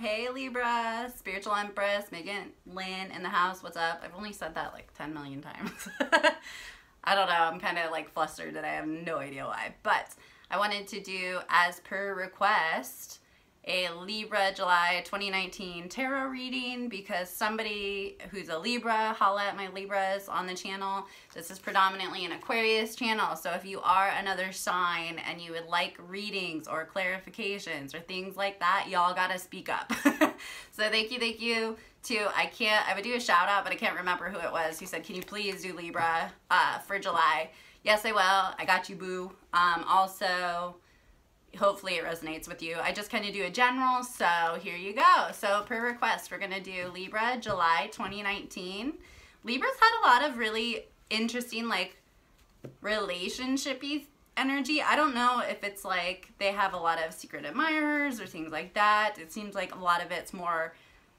Hey Libra, Spiritual Empress, Megan Lynn in the house. What's up? I've only said that like 10 million times. I don't know. I'm kind of like flustered today. I have no idea why. But I wanted to do, as per request, a Libra July 2019 tarot reading because somebody who's a Libra, holla at my Libras on the channel. This is predominantly an Aquarius channel, so if you are another sign and you would like readings or clarifications or things like that, y'all gotta speak up. so thank you, thank you to, I can't, I would do a shout out, but I can't remember who it was who said, can you please do Libra uh, for July? Yes, I will. I got you, boo. Um, also, hopefully it resonates with you. I just kind of do a general, so here you go. So per request, we're going to do Libra July 2019. Libra's had a lot of really interesting like relationshipy energy. I don't know if it's like they have a lot of secret admirers or things like that. It seems like a lot of it's more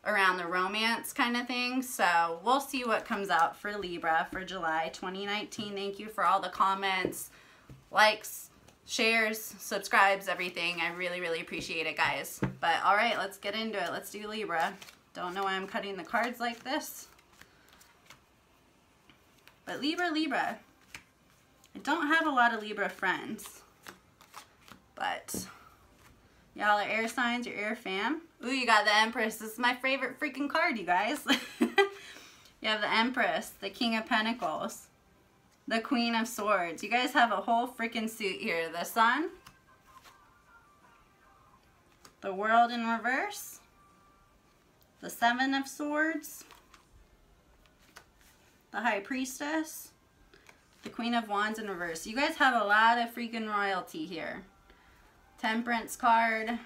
around the romance kind of thing. So we'll see what comes out for Libra for July 2019. Thank you for all the comments, likes, shares, subscribes, everything. I really, really appreciate it, guys. But all right, let's get into it. Let's do Libra. Don't know why I'm cutting the cards like this. But Libra, Libra. I don't have a lot of Libra friends. But y'all are air signs, your air fam. Ooh, you got the Empress. This is my favorite freaking card, you guys. you have the Empress, the King of Pentacles the Queen of Swords. You guys have a whole freaking suit here. The Sun, the World in reverse, the Seven of Swords, the High Priestess, the Queen of Wands in reverse. You guys have a lot of freaking royalty here. Temperance card,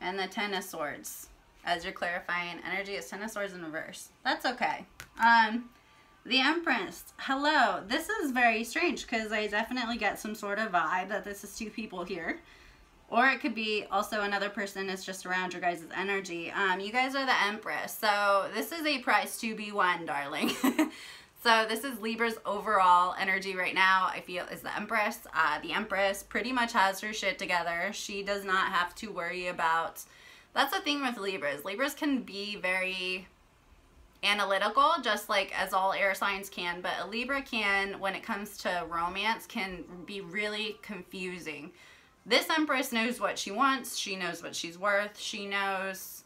and the Ten of Swords as your clarifying energy. is Ten of Swords in reverse. That's okay. Um, the Empress. Hello. This is very strange because I definitely get some sort of vibe that this is two people here. Or it could be also another person is just around your guys' energy. Um, you guys are the Empress. So this is a price to be won, darling. so this is Libra's overall energy right now, I feel, is the Empress. Uh, the Empress pretty much has her shit together. She does not have to worry about... That's the thing with Libras. Libras can be very analytical, just like as all air signs can, but a Libra can, when it comes to romance, can be really confusing. This Empress knows what she wants. She knows what she's worth. She knows,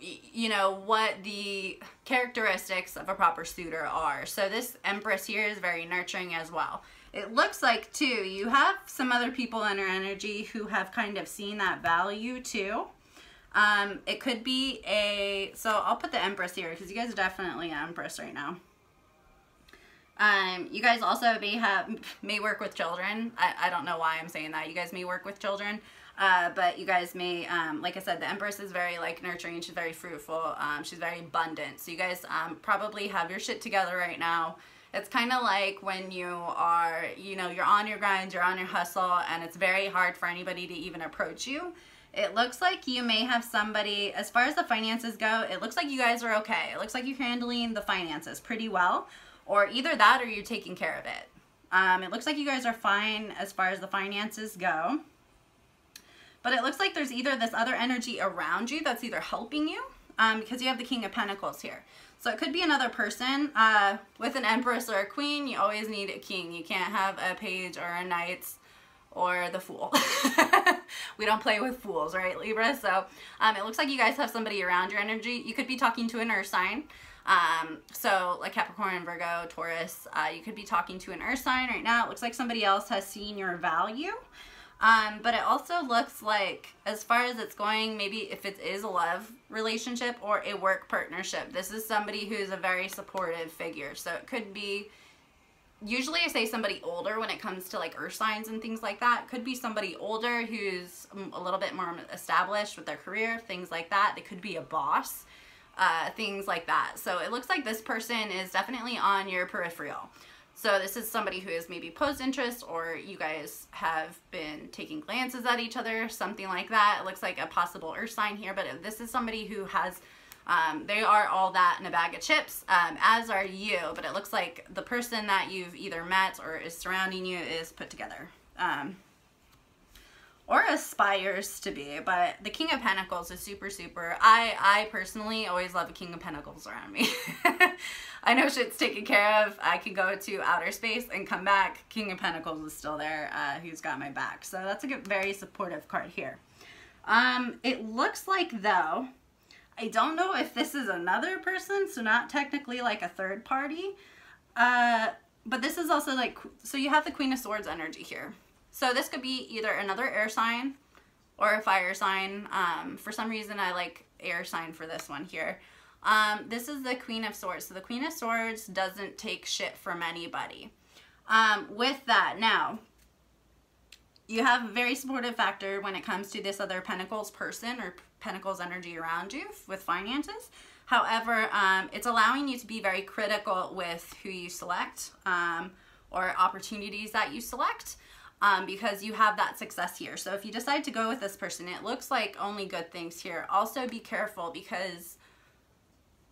you know, what the characteristics of a proper suitor are. So this Empress here is very nurturing as well. It looks like, too, you have some other people in her energy who have kind of seen that value, too. Um, it could be a, so I'll put the Empress here because you guys are definitely an Empress right now. Um, you guys also may have, may work with children. I, I don't know why I'm saying that. You guys may work with children. Uh, but you guys may, um, like I said, the Empress is very like nurturing. She's very fruitful. Um, she's very abundant. So you guys um, probably have your shit together right now. It's kind of like when you are, you know, you're on your grind, you're on your hustle, and it's very hard for anybody to even approach you. It looks like you may have somebody, as far as the finances go, it looks like you guys are okay. It looks like you're handling the finances pretty well, or either that or you're taking care of it. Um, it looks like you guys are fine as far as the finances go. But it looks like there's either this other energy around you that's either helping you, um, because you have the King of Pentacles here. So it could be another person. Uh, with an Empress or a Queen, you always need a King. You can't have a Page or a Knights or the Fool. we don't play with fools, right, Libra? So um, it looks like you guys have somebody around your energy. You could be talking to an earth sign. Um, so like Capricorn, Virgo, Taurus, uh, you could be talking to an earth sign right now. It looks like somebody else has seen your value. Um, but it also looks like, as far as it's going, maybe if it is a love relationship or a work partnership, this is somebody who's a very supportive figure. So it could be usually I say somebody older when it comes to like earth signs and things like that. Could be somebody older who's a little bit more established with their career, things like that. They could be a boss, uh, things like that. So it looks like this person is definitely on your peripheral. So this is somebody who has maybe posed interest or you guys have been taking glances at each other, something like that. It looks like a possible earth sign here, but this is somebody who has um, they are all that in a bag of chips, um, as are you, but it looks like the person that you've either met or is surrounding you is put together. Um, or aspires to be. But the King of Pentacles is super, super. I, I personally always love a King of Pentacles around me. I know shit's taken care of. I can go to outer space and come back. King of Pentacles is still there. Uh, he's got my back. So that's a good, very supportive card here. Um, it looks like though, I don't know if this is another person, so not technically like a third party. Uh, but this is also like, so you have the Queen of Swords energy here. So this could be either another air sign or a fire sign. Um, for some reason, I like air sign for this one here. Um, this is the Queen of Swords. So the Queen of Swords doesn't take shit from anybody. Um, with that, now, you have a very supportive factor when it comes to this other Pentacles person or Pentacles energy around you with finances. However, um, it's allowing you to be very critical with who you select um, or opportunities that you select um, because you have that success here. So if you decide to go with this person, it looks like only good things here. Also be careful because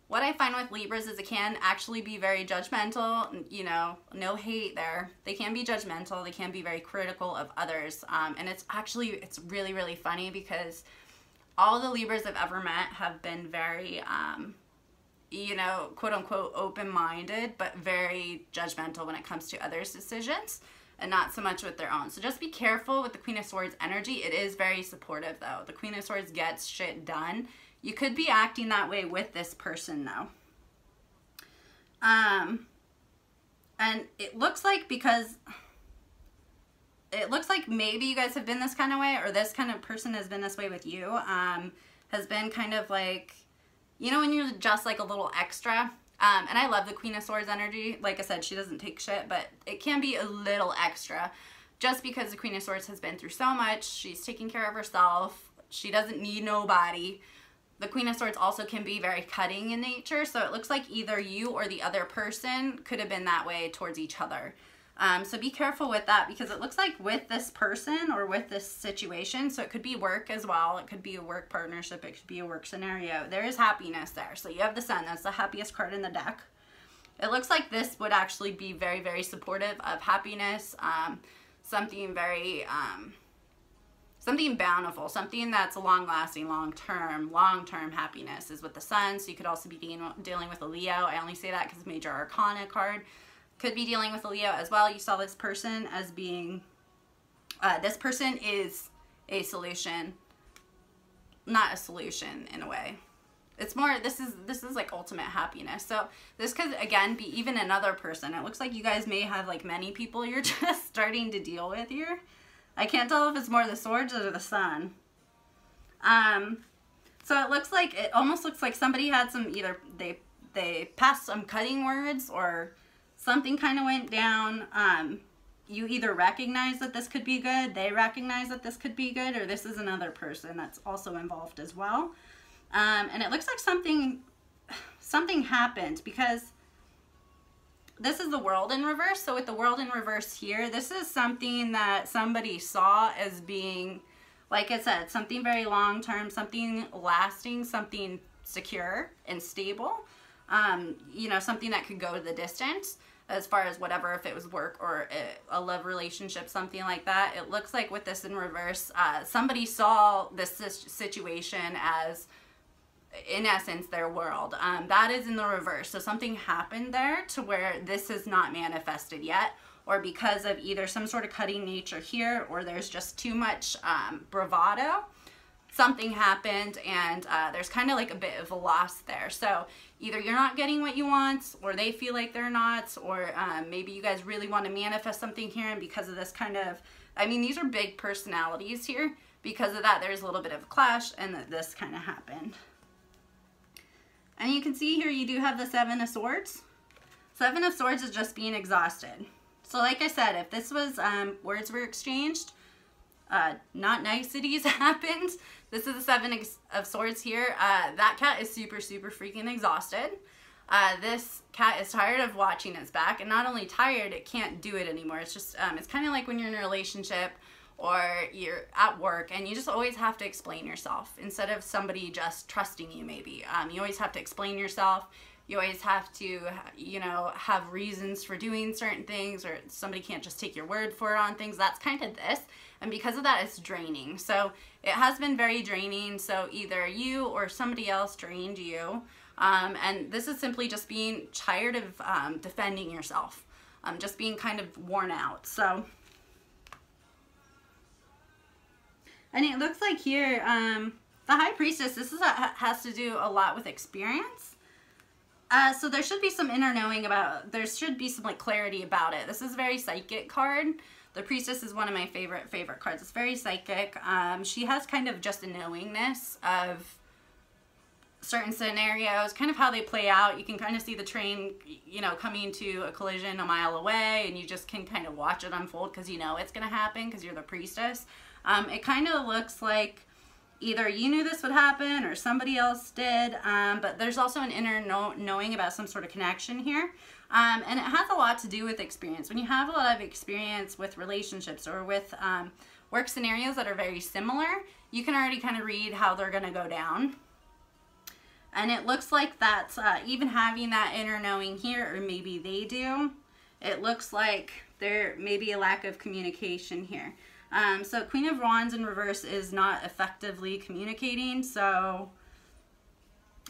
what I find with Libras is it can actually be very judgmental, you know, no hate there. They can be judgmental, they can be very critical of others. Um, and it's actually, it's really, really funny because all the Libras I've ever met have been very, um, you know, quote unquote open-minded, but very judgmental when it comes to others' decisions and not so much with their own. So just be careful with the Queen of Swords energy. It is very supportive though. The Queen of Swords gets shit done you could be acting that way with this person though. Um, and it looks like because it looks like maybe you guys have been this kind of way or this kind of person has been this way with you um, has been kind of like you know when you're just like a little extra um, and I love the Queen of Swords energy. Like I said she doesn't take shit but it can be a little extra. Just because the Queen of Swords has been through so much she's taking care of herself. She doesn't need nobody. The Queen of Swords also can be very cutting in nature, so it looks like either you or the other person could have been that way towards each other. Um, so be careful with that because it looks like with this person or with this situation, so it could be work as well, it could be a work partnership, it could be a work scenario. There is happiness there. So you have the Sun, that's the happiest card in the deck. It looks like this would actually be very, very supportive of happiness, um, something very... Um, something bountiful, something that's long lasting, long term, long term happiness is with the sun. So you could also be dealing, dealing with a Leo. I only say that because major arcana card could be dealing with a Leo as well. You saw this person as being, uh, this person is a solution, not a solution in a way. It's more, this is, this is like ultimate happiness. So this could, again, be even another person. It looks like you guys may have like many people you're just starting to deal with here. I can't tell if it's more the swords or the sun. Um, so it looks like, it almost looks like somebody had some, either they, they passed some cutting words or something kind of went down. Um, you either recognize that this could be good, they recognize that this could be good, or this is another person that's also involved as well. Um, and it looks like something, something happened because this is the world in reverse. So with the world in reverse here, this is something that somebody saw as being, like I said, something very long-term, something lasting, something secure and stable. Um, you know, something that could go to the distance as far as whatever, if it was work or a, love relationship, something like that. It looks like with this in reverse, uh, somebody saw this situation as in essence their world um, that is in the reverse so something happened there to where this is not manifested yet or because of either some sort of cutting nature here or there's just too much um, bravado something happened and uh, there's kind of like a bit of a loss there so either you're not getting what you want or they feel like they're not or um, maybe you guys really want to manifest something here and because of this kind of I mean these are big personalities here because of that there's a little bit of a clash and this kind of happened and you can see here you do have the Seven of Swords. Seven of Swords is just being exhausted. So like I said, if this was um, words were exchanged, uh, not niceties happened. This is the Seven of Swords here. Uh, that cat is super, super freaking exhausted. Uh, this cat is tired of watching its back and not only tired, it can't do it anymore. It's just, um, it's kind of like when you're in a relationship or you're at work and you just always have to explain yourself instead of somebody just trusting you maybe. Um, you always have to explain yourself. You always have to, you know, have reasons for doing certain things or somebody can't just take your word for it on things. That's kind of this. And because of that, it's draining. So it has been very draining. So either you or somebody else drained you. Um, and this is simply just being tired of um, defending yourself. Um, just being kind of worn out. So, and it looks like here, um, the High Priestess, this is a, has to do a lot with experience. Uh, so there should be some inner knowing about, there should be some like clarity about it. This is a very psychic card. The Priestess is one of my favorite, favorite cards. It's very psychic. Um, she has kind of just a knowingness of certain scenarios, kind of how they play out. You can kind of see the train, you know, coming to a collision a mile away and you just can kind of watch it unfold because you know it's going to happen because you're the priestess. Um, it kind of looks like either you knew this would happen or somebody else did, um, but there's also an inner know knowing about some sort of connection here. Um, and it has a lot to do with experience. When you have a lot of experience with relationships or with um, work scenarios that are very similar, you can already kind of read how they're going to go down. And it looks like that's uh, even having that inner knowing here, or maybe they do, it looks like there may be a lack of communication here. Um, so Queen of Wands in reverse is not effectively communicating. So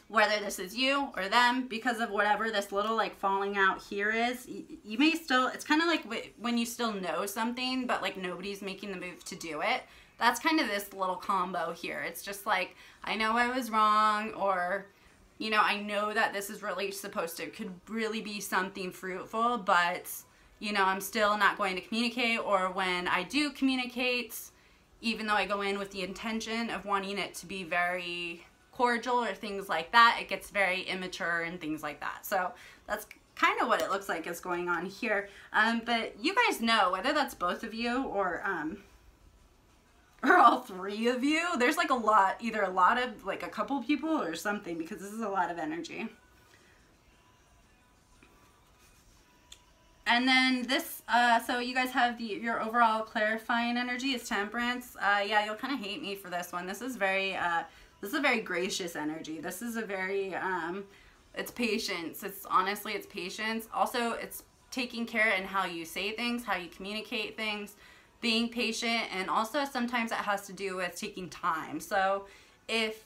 whether this is you or them, because of whatever this little like falling out here is, you, you may still, it's kind of like when you still know something, but like nobody's making the move to do it. That's kind of this little combo here. It's just like, I know I was wrong or, you know, I know that this is really supposed to, could really be something fruitful, but you know, I'm still not going to communicate or when I do communicate, even though I go in with the intention of wanting it to be very cordial or things like that, it gets very immature and things like that. So that's kind of what it looks like is going on here. Um, but you guys know, whether that's both of you or, um, or all three of you, there's like a lot, either a lot of, like a couple people or something because this is a lot of energy. And then this, uh, so you guys have the your overall clarifying energy is temperance. Uh, yeah, you'll kind of hate me for this one. This is very, uh, this is a very gracious energy. This is a very, um, it's patience. It's honestly, it's patience. Also, it's taking care in how you say things, how you communicate things, being patient, and also sometimes it has to do with taking time. So if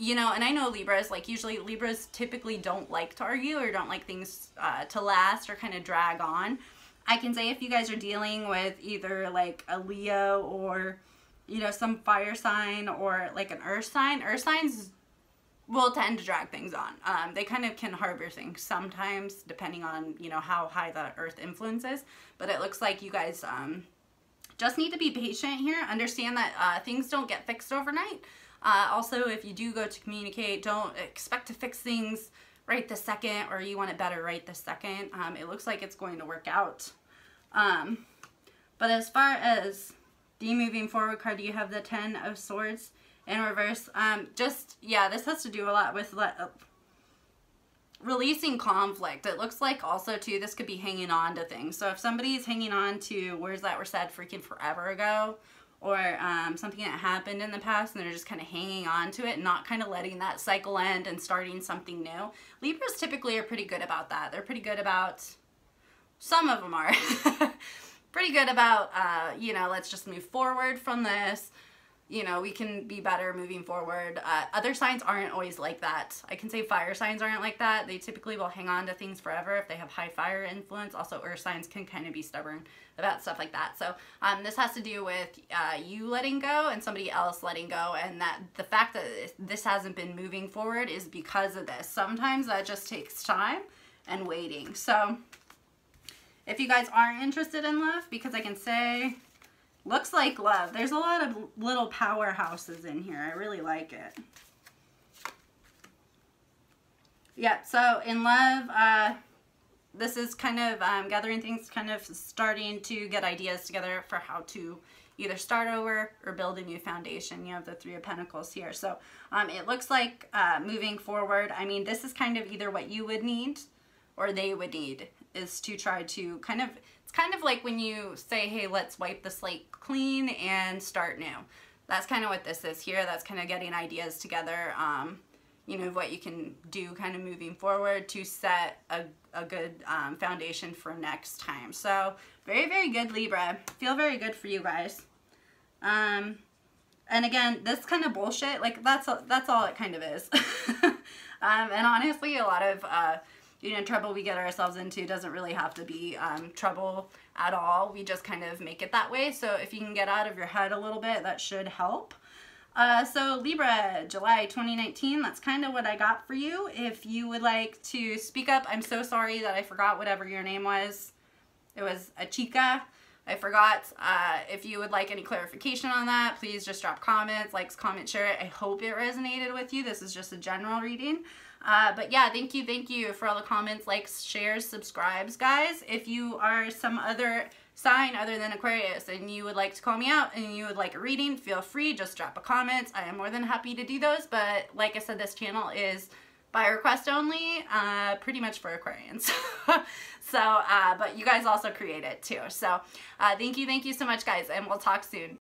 you know, and I know Libras, like usually Libras typically don't like to argue or don't like things uh, to last or kind of drag on. I can say if you guys are dealing with either like a Leo or, you know, some fire sign or like an earth sign, earth signs will tend to drag things on. Um, they kind of can harbor things sometimes depending on, you know, how high the earth influence is. But it looks like you guys um, just need to be patient here. Understand that uh, things don't get fixed overnight. Uh, also, if you do go to communicate, don't expect to fix things right the second or you want it better right the second. Um, it looks like it's going to work out. Um, but as far as the moving forward card, you have the Ten of Swords in reverse. Um, just, yeah, this has to do a lot with uh, releasing conflict. It looks like also, too, this could be hanging on to things. So if somebody is hanging on to words that were said freaking forever ago, or um, something that happened in the past and they're just kind of hanging on to it not kind of letting that cycle end and starting something new. Libras typically are pretty good about that. They're pretty good about, some of them are, pretty good about, uh, you know, let's just move forward from this you know, we can be better moving forward. Uh, other signs aren't always like that. I can say fire signs aren't like that. They typically will hang on to things forever if they have high fire influence. Also, earth signs can kind of be stubborn about stuff like that. So um, this has to do with uh, you letting go and somebody else letting go. And that the fact that this hasn't been moving forward is because of this. Sometimes that just takes time and waiting. So if you guys aren't interested in love, because I can say Looks like love. There's a lot of little powerhouses in here. I really like it. Yeah, so in love, uh, this is kind of um, gathering things, kind of starting to get ideas together for how to either start over or build a new foundation. You have the Three of Pentacles here. So um, it looks like uh, moving forward, I mean, this is kind of either what you would need or they would need is to try to kind of it's kind of like when you say, hey, let's wipe the slate clean and start new. That's kind of what this is here. That's kind of getting ideas together, um, you know, what you can do kind of moving forward to set a, a good um, foundation for next time. So very, very good, Libra. Feel very good for you guys. Um, and again, this kind of bullshit, like that's that's all it kind of is. um, and honestly, a lot of uh, you know trouble we get ourselves into doesn't really have to be um, trouble at all. We just kind of make it that way. So if you can get out of your head a little bit, that should help. Uh, so Libra, July 2019, that's kind of what I got for you. If you would like to speak up, I'm so sorry that I forgot whatever your name was. It was a chica. I forgot. Uh, if you would like any clarification on that, please just drop comments, likes, comment, share it. I hope it resonated with you. This is just a general reading. Uh, but yeah, thank you, thank you for all the comments, likes, shares, subscribes, guys. If you are some other sign other than Aquarius and you would like to call me out and you would like a reading, feel free, just drop a comment. I am more than happy to do those, but like I said, this channel is by request only, uh, pretty much for Aquarians. so, uh, but you guys also create it too. So, uh, thank you, thank you so much, guys, and we'll talk soon.